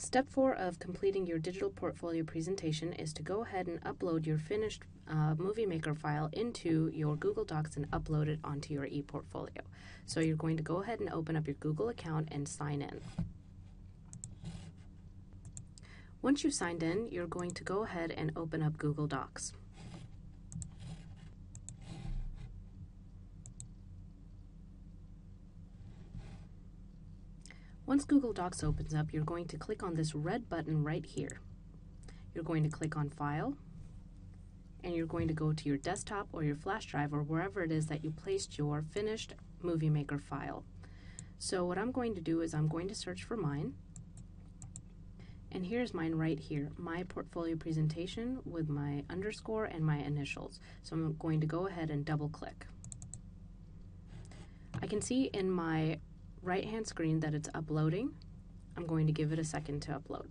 Step four of completing your digital portfolio presentation is to go ahead and upload your finished uh, Movie Maker file into your Google Docs and upload it onto your ePortfolio. So you're going to go ahead and open up your Google account and sign in. Once you've signed in, you're going to go ahead and open up Google Docs. Once Google Docs opens up, you're going to click on this red button right here. You're going to click on File, and you're going to go to your desktop or your flash drive or wherever it is that you placed your finished Movie Maker file. So what I'm going to do is I'm going to search for mine, and here's mine right here, my portfolio presentation with my underscore and my initials. So I'm going to go ahead and double click. I can see in my right hand screen that it's uploading. I'm going to give it a second to upload.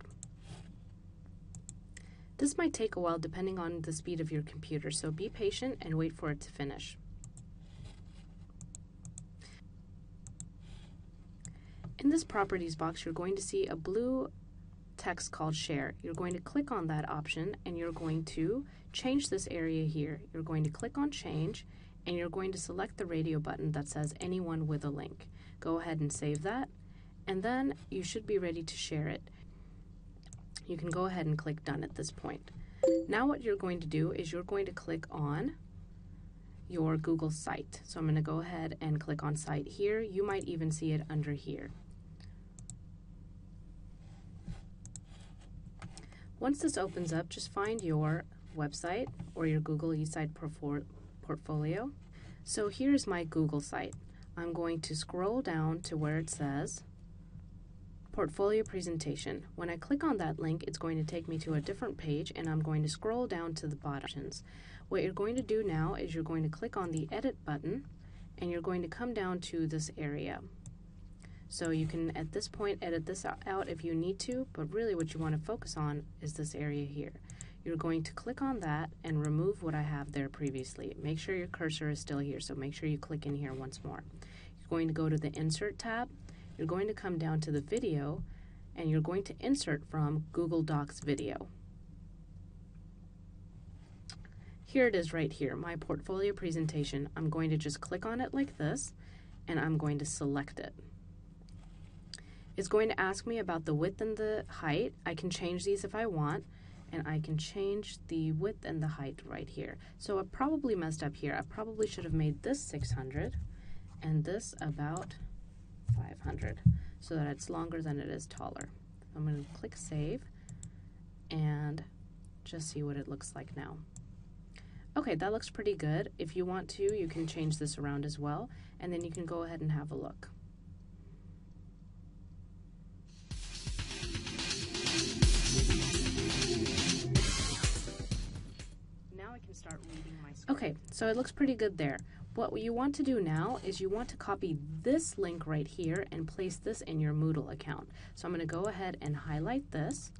This might take a while depending on the speed of your computer, so be patient and wait for it to finish. In this properties box, you're going to see a blue text called share. You're going to click on that option and you're going to change this area here. You're going to click on change and you're going to select the radio button that says anyone with a link. Go ahead and save that and then you should be ready to share it. You can go ahead and click done at this point. Now what you're going to do is you're going to click on your Google site. So I'm going to go ahead and click on site here. You might even see it under here. Once this opens up, just find your website or your Google eSite portfolio. So here's my Google site. I'm going to scroll down to where it says Portfolio Presentation. When I click on that link, it's going to take me to a different page and I'm going to scroll down to the bottom. What you're going to do now is you're going to click on the Edit button and you're going to come down to this area. So you can, at this point, edit this out if you need to, but really what you want to focus on is this area here. You're going to click on that and remove what I have there previously. Make sure your cursor is still here, so make sure you click in here once more. You're going to go to the Insert tab. You're going to come down to the Video, and you're going to insert from Google Docs Video. Here it is right here, my portfolio presentation. I'm going to just click on it like this, and I'm going to select it. It's going to ask me about the width and the height. I can change these if I want and I can change the width and the height right here. So I probably messed up here. I probably should have made this 600 and this about 500 so that it's longer than it is taller. I'm going to click save and just see what it looks like now. Okay, that looks pretty good. If you want to, you can change this around as well, and then you can go ahead and have a look. Okay, so it looks pretty good there. What you want to do now is you want to copy this link right here and place this in your Moodle account. So I'm going to go ahead and highlight this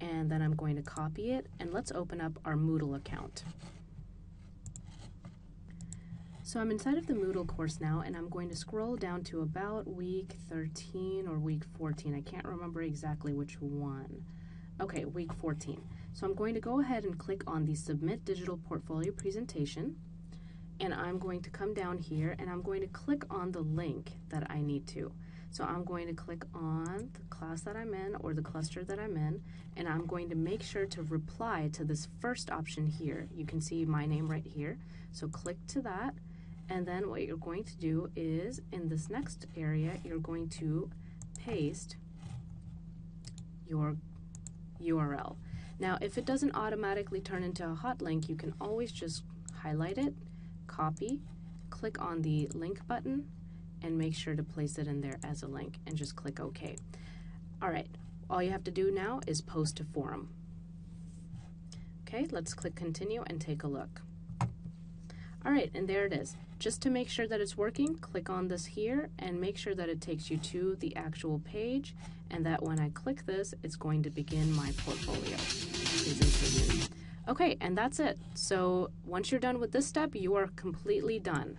and then I'm going to copy it and let's open up our Moodle account. So I'm inside of the Moodle course now and I'm going to scroll down to about week 13 or week 14. I can't remember exactly which one. Okay, week 14. So I'm going to go ahead and click on the Submit Digital Portfolio Presentation, and I'm going to come down here and I'm going to click on the link that I need to. So I'm going to click on the class that I'm in or the cluster that I'm in, and I'm going to make sure to reply to this first option here. You can see my name right here. So click to that, and then what you're going to do is in this next area, you're going to paste your URL. Now, if it doesn't automatically turn into a hot link, you can always just highlight it, copy, click on the link button, and make sure to place it in there as a link, and just click OK. All right, all you have to do now is post to forum. Okay, let's click continue and take a look. All right, and there it is. Just to make sure that it's working, click on this here and make sure that it takes you to the actual page and that when I click this, it's going to begin my portfolio Okay, and that's it. So once you're done with this step, you are completely done.